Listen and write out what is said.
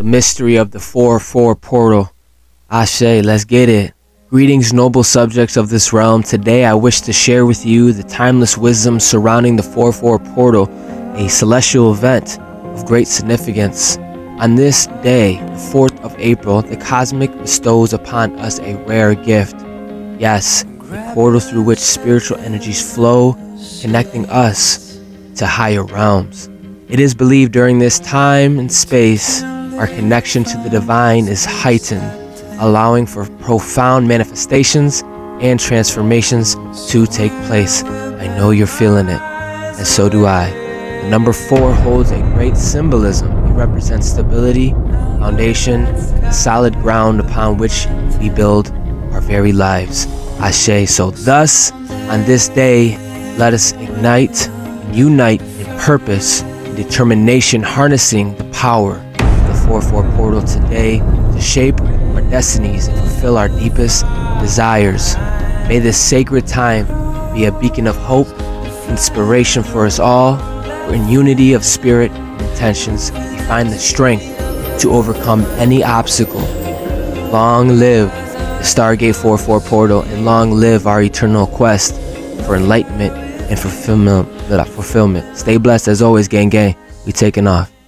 the mystery of the 4-4 portal. Ashe, let's get it. Greetings, noble subjects of this realm. Today I wish to share with you the timeless wisdom surrounding the 4-4 portal, a celestial event of great significance. On this day, the 4th of April, the cosmic bestows upon us a rare gift. Yes, a portal through which spiritual energies flow, connecting us to higher realms. It is believed during this time and space, our connection to the divine is heightened allowing for profound manifestations and transformations to take place. I know you're feeling it, and so do I. The number four holds a great symbolism. It represents stability, foundation, solid ground upon which we build our very lives. Ashe. So, thus, on this day, let us ignite and unite in purpose and determination, harnessing the power of the 4 4 portal today to shape our destinies and fulfill our deepest desires. May this sacred time be a beacon of hope, inspiration for us all, for in unity of spirit and intentions, we find the strength to overcome any obstacle. Long live the Stargate 44 portal and long live our eternal quest for enlightenment and fulfillment. fulfillment. Stay blessed as always, gang gang. We taking off.